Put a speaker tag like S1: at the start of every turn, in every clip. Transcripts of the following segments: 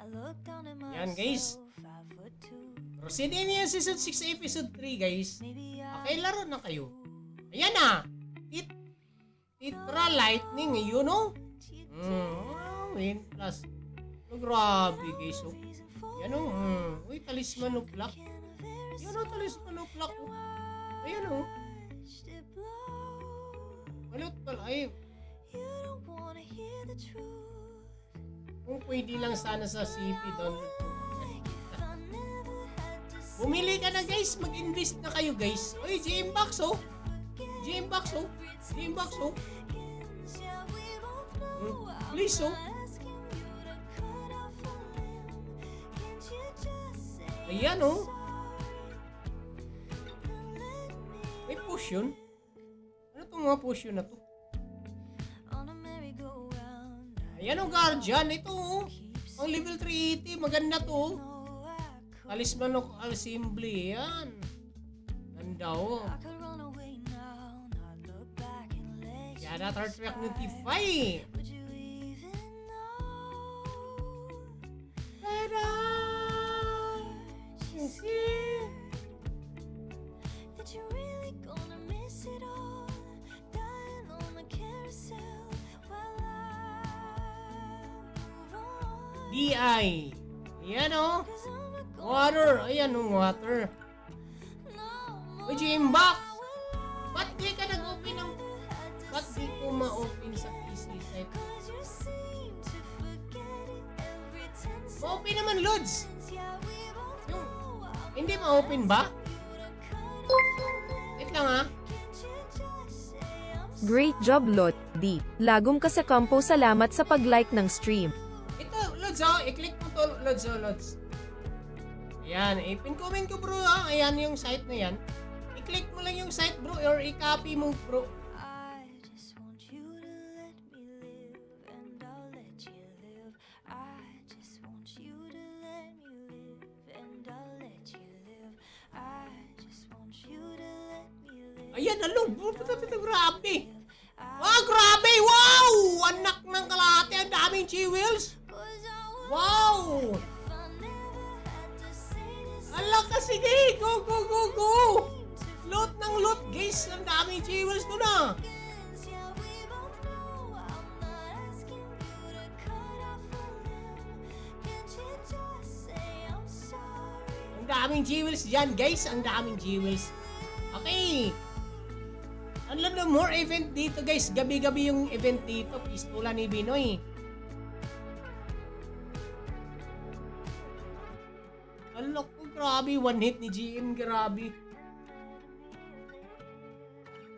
S1: Yan guys. Resident Evil Season 6 Episode 3 guys. Okay, laro na kayo. Ayan na. It Titra Lightning, you know? Mm, wow, win plus. Oh, grabe guys. Oh. Yan oh. Mm. Uy, talisman of luck. Yan oh, talisman of luck. Oh. Ayan oh. Balot pala. Ay, kung pwede lang sana sa CP doon. Bumili ka na guys, mag-invest na kayo guys. Oy, GM Box oh. GM Box oh. GM Box oh. Hmm, Please oh. Ayan oh. May potion. Ano tong mga potion na to? Ayan ang guardian. Ito oh. Ang level 380. Maganda to. Oh. Talisman of Alsimble. Yan. Ganda oh.
S2: Yan na third track ng
S1: DI. Ayan oh.
S2: not going
S1: Water. Ayan oh, water.
S2: no
S1: Uy, Jim Box! Ba't di ka nag-open ng... Ba't di ko ma-open sa PC
S2: 10
S1: Ma-open naman, Lods! Yung... Hindi ma-open ba? Wait lang
S2: I'm
S3: Great job Lot D. Lagom ka sa kampo salamat sa pag-like ng stream.
S1: Lods ha. I-click mo to, Lods oh, Lods. Ayan, i-pin comment ko bro ha. Ayan yung site na yan. I-click mo lang yung site bro or i-copy mo bro. Ayan, alo, bro, grabe. Wow, grabe, wow! Anak ng kalate, ang daming G-Wheels. Wow!
S2: if I never had to say this.
S1: Ala ka, sige! Go, go, go, go! Loot ng loot, guys! Ang daming jewels doon ah! Ang daming jewels dyan, guys! Ang daming jewels. Okay! Alam na more event dito, guys. Gabi-gabi yung event dito. Pistola ni Binoy. Ala grabe. One hit ni GM, grabe.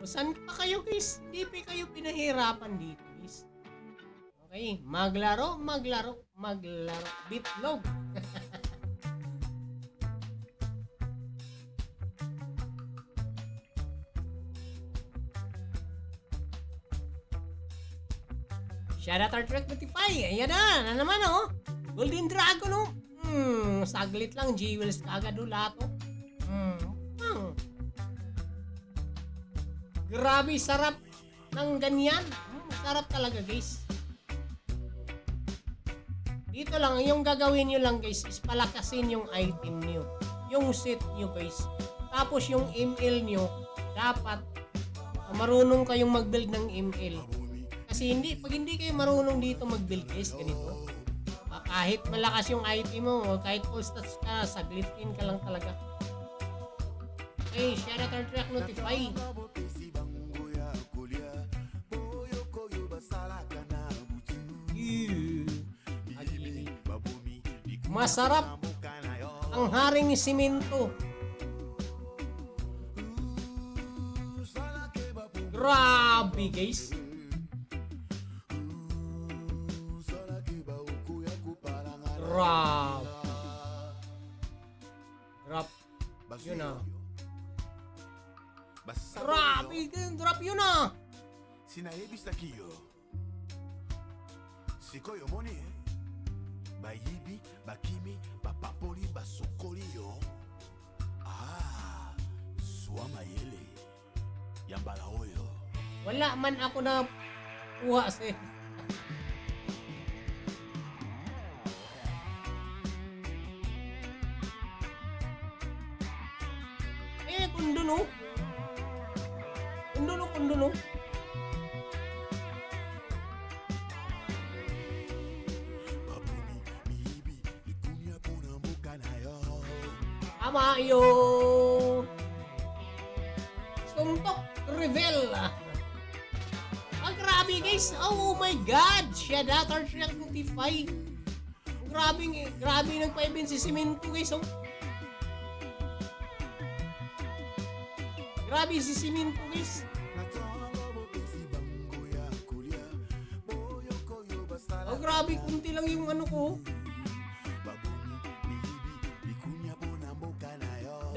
S1: O, saan pa kayo, guys? Hindi pa kayo pinahirapan dito, guys. Okay, maglaro, maglaro, maglaro. Bitlog. Shoutout our track 25. Ayan na, na naman oh. Golden Dragon oh. Hmm, saglit lang jewels kagad oh lahat oh. Hmm. hmm. Grabe sarap ng ganyan. Hmm, sarap talaga guys. Dito lang, yung gagawin nyo lang guys is palakasin yung item nyo. Yung set nyo guys. Tapos yung ML nyo, dapat ah, marunong kayong mag-build ng ML. Kasi hindi, pag hindi kayo marunong dito mag-build guys, ganito. Ah, kahit malakas yung item mo, kahit full stats ka, saglitin ka lang talaga. Okay, share out our track notify. Masarap ang haring simento. Grabe guys. Drop. Yun ah. Grabe, drop yun ah.
S4: sinayebisaki yo sikoyo omoni bayibi bakimi bapapoli basokoli yo ah swa mayele ya mbala oyo
S1: Wala man ako na kuha sa kundo no. Kundo no, kundo no. Tama yung Suntok Reveal. Ang grabe guys. Oh my God. Siya datar siya 25. Grabe, grabe nagpa-event si Simento guys. Oh. Grabe si Simento guys. Oh, grabe. Kunti lang yung ano ko.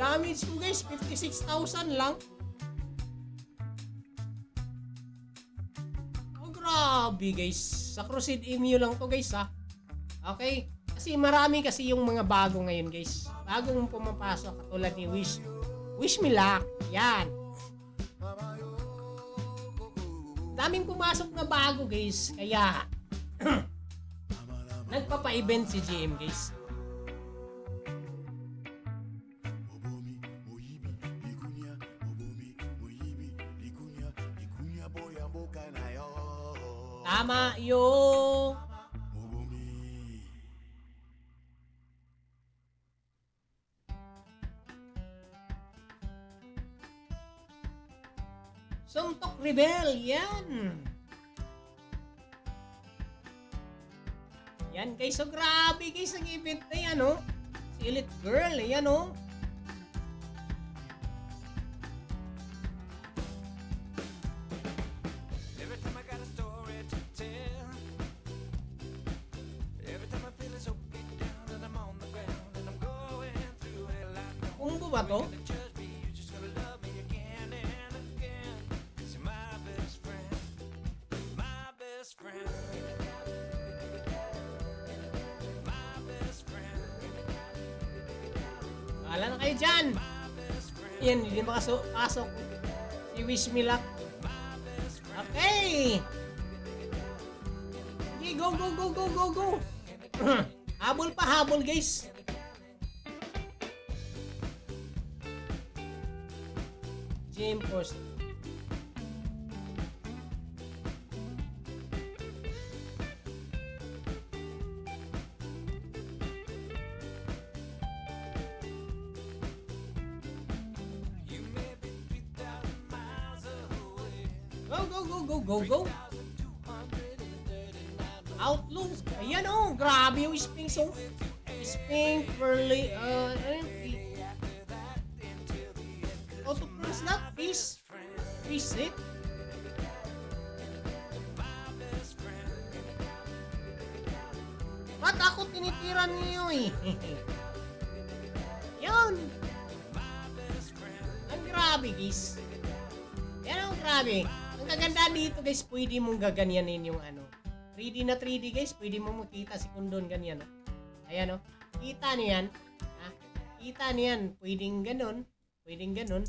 S1: Damage ko guys, 56,000 lang. Oh, grabe guys. Sa Crusade Emu lang to guys ha. Okay? Kasi marami kasi yung mga bago ngayon guys. Bagong pumapasok katulad ni Wish. Wish me luck. Yan. Daming pumasok na bago guys. Kaya nagpapa-event si GM guys. Tama yung Suntok Rebel, yan. Yan guys, so grabe guys ang event na yan, oh. Si Elite Girl, yan, oh.
S5: Every time I
S1: Yan, hindi makasok. Si Wish Me Luck. Okay. Okay, go, go, go, go, go, go. habol pa, habol guys. Jim Post. Go, go, go, go, go, go. Outlook. Ayan oh, grabe yung Spring Song. Spring, Pearly, uh, ano yung Autocross na. Fish it. Ba't ako tinitiran niyo eh? Yun. Ang grabe guys. Yan ang grabe. Ang kaganda dito guys, pwede mong gaganyanin yung ano. 3D na 3D guys, pwede mong makita si Kundon ganyan. Oh. Ayan oh. Kita niyo yan. Ha? Kita niyo yan. Pwedeng ganun. Pwedeng ganun.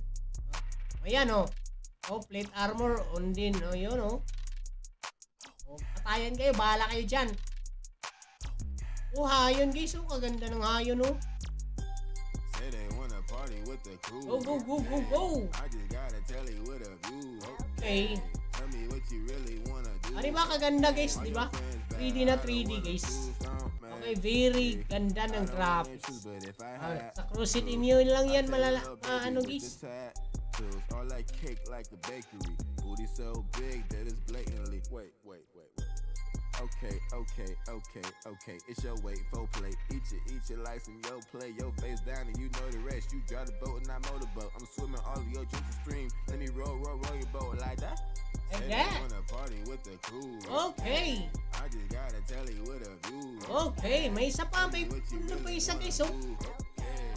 S1: Oh. Ayan oh. Oh, plate armor on din. Oh, yun oh. Oh, patayan kayo. Bahala kayo dyan. Oh, hayon guys. Oh, kaganda ng hayon oh.
S6: Party with the crew.
S1: Go, go, go, go, go.
S6: I just gotta tell you with a view.
S1: Okay.
S6: Tell me what you really wanna do.
S1: Ano ba kaganda guys, di ba? 3D na 3D guys. Okay, very ganda ng graphics. Ah, sa Crusade Immune lang yan malala, ah, ano guys.
S6: All like cake like a bakery. Booty so big that it's blatantly. Wait, wait, wait. Okay, okay, okay, okay. It's your weight, full plate. Eat it, eat it like some yo play. Your face down and you know the rest. You drive the boat and I motorboat. I'm swimming all of your drinks stream. Let me roll, roll, roll your boat like that. They
S1: that.
S6: wanna party with the crew.
S1: Okay.
S6: I just gotta tell you with a view.
S1: Okay, may isa pa, may ano pa isa guys, oh.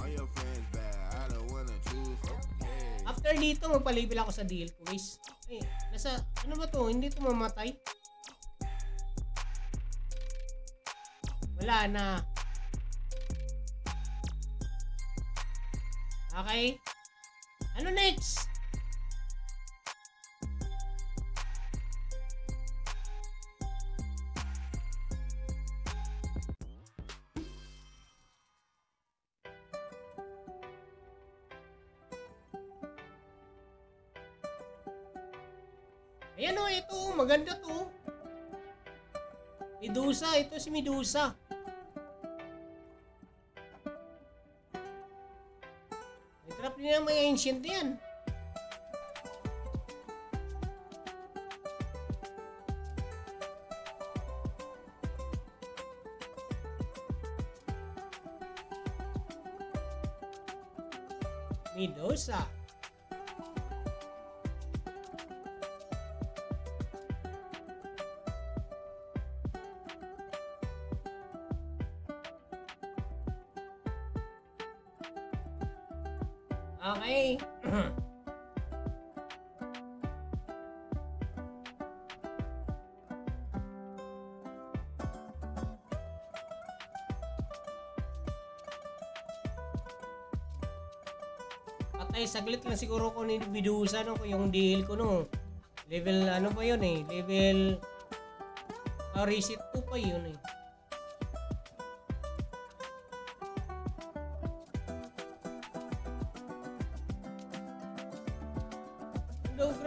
S6: All your friends bad, I don't wanna choose. Okay.
S1: After dito, magpalibil ako sa deal ko guys. Eh, nasa, ano ba to? Hindi to mamatay. Wala na. Okay. Ano next? Ayan o, ito. Maganda to. Medusa. Ito si Medusa. May ang mga ancient yan. Medusa. Okay. Patay saglit lang siguro ko ni Medusa no yung deal ko no. Level ano pa yun eh? Level uh, reset 2 pa yun eh.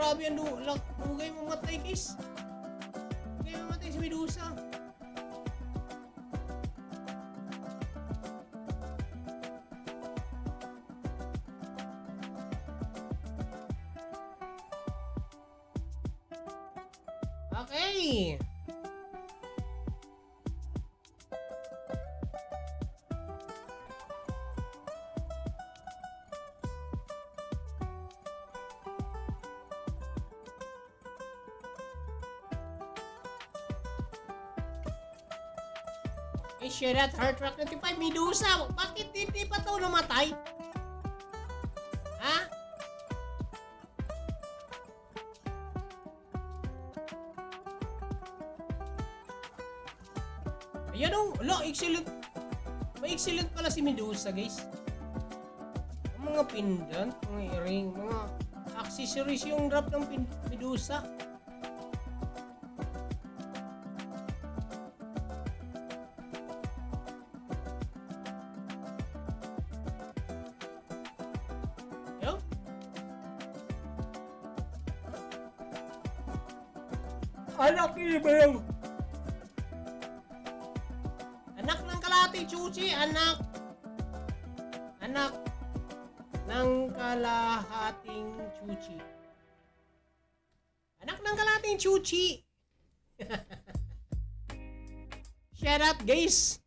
S1: Grabe ang lak- dugay mamatay guys. Dugay mamatay si Medusa. Okay. Ay, shit at Heart Rock 95, Medusa! Bakit hindi pa to namatay? Ha? Ayan o, ala, excellent. May excellent pala si Medusa, guys. Mga pendant, mga earring, mga accessories yung drop ng Medusa. Anak ni Bel. Anak ng kalahati chuchi, anak. Anak ng kalahating chuchi. Anak ng kalahating chuchi. Shout out guys.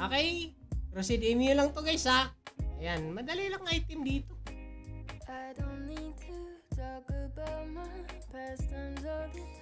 S1: Okay, proceed email lang to guys ha. Ayan, madali lang item dito.
S2: I don't need to talk about my past times all the time.